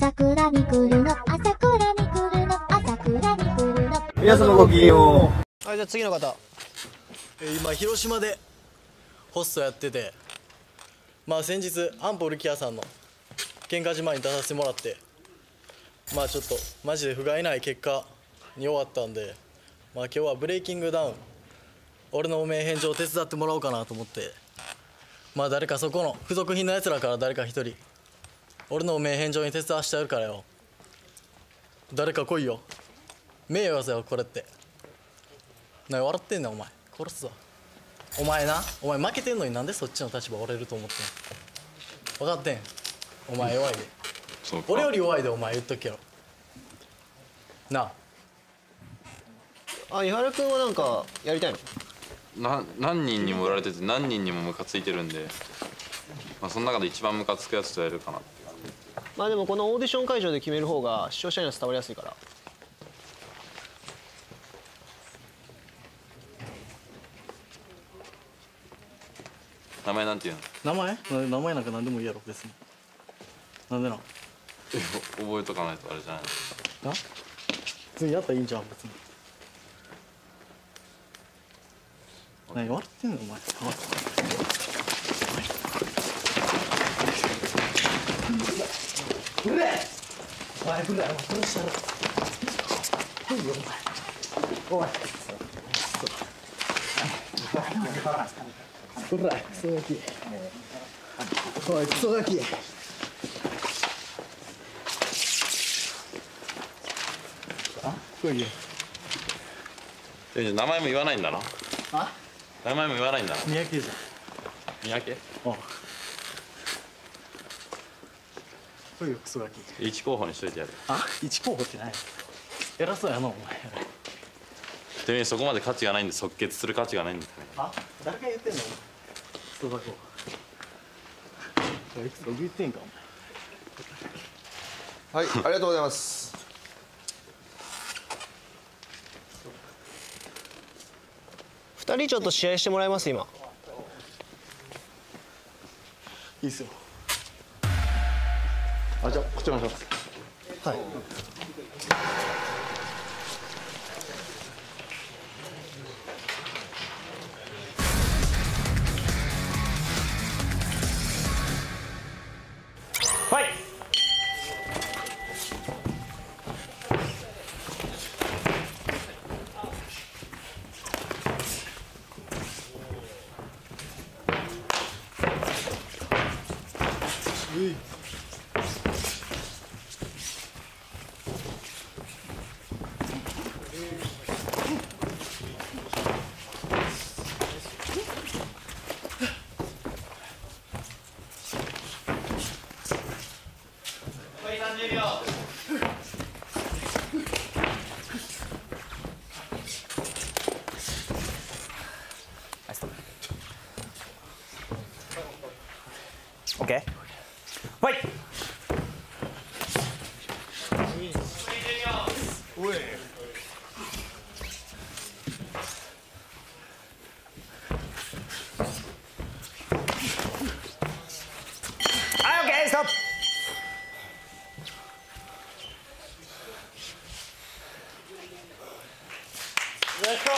朝倉に来るの朝倉に来るの朝倉に来るの。皆様ごきげんよはいじゃあ次の方。えー今広島でホストやっててまあ先日アンポルキアさんの喧嘩島に出させてもらってまあちょっとマジで不甲斐ない結果に終わったんでまあ今日はブレイキングダウン俺の汚名返上を手伝ってもらおうかなと思ってまあ誰かそこの付属品のやつらから誰か一人俺の汚名返上に手伝わしてやるからよ。誰か来いよ。名誉せよこれって。な笑ってんねんお前。殺すわお前なお前負けてんのになんでそっちの立場折れると思ってん分かってん？お前弱いで。俺より弱いでお前言っとくけどなあ。あ伊原君はなんかやりたいの？な何人にも売られてて何人にもムカついてるんで、まあ、その中で一番ムカつくやつとやるかなってまあでもこのオーディション会場で決める方が視聴者には伝わりやすいから。名前なんていうの？名前？な名前なんか何でもいいやろ別に。なんでなん？覚えとかないとあれじゃないの？な？普通にやったらいいんじゃん別に。何笑ってんの？お前ブレお前ブレお前殺したろ来いよお前おいほらクソガキおいクソガキあ来いよえ名前も言わないんだな。あ？名前も言わないんだな。三宅じ三宅？ゃんあ来いよクソガキ。一候補にしといてやる。あ？一候補ってない偉そうやなお前。てめえそこまで価値がないんで即決する価値がないんだよねあ？誰が言ってんの？クソガキ。おいクソ言ってんかお前。はい、ありがとうございます。二人ちょっと試合してもらいます今。いいっすよあじゃあこっちお願いしますはいはいはい。Okay. Wait. Where? Okay, stop. Let's go.